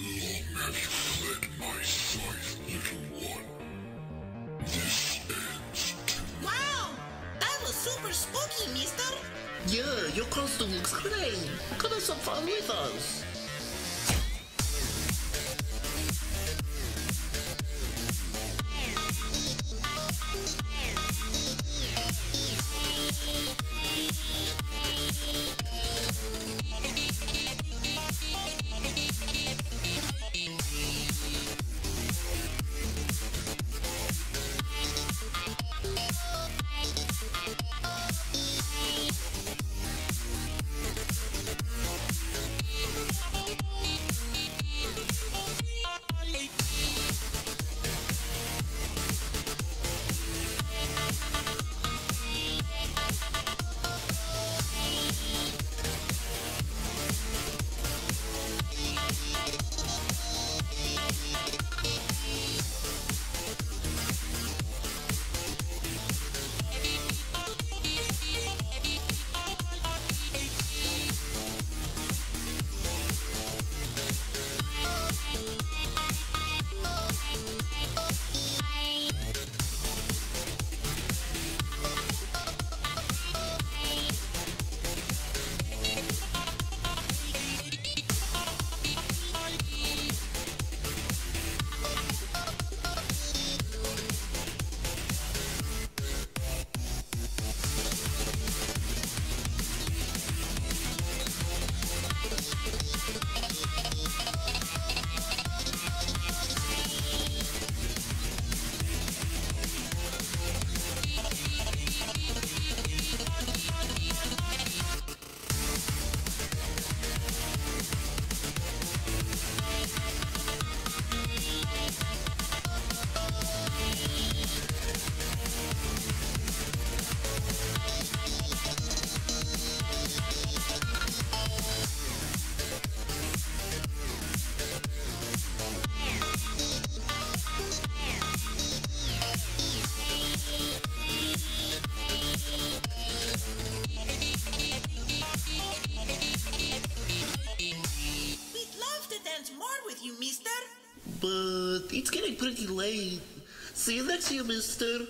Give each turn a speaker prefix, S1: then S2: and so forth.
S1: Long have you fled my little one. This ends tonight.
S2: Wow! That was super spooky, mister!
S3: Yeah, your costume looks great. Come have some fun with us. But it's getting pretty late. See you next year, mister.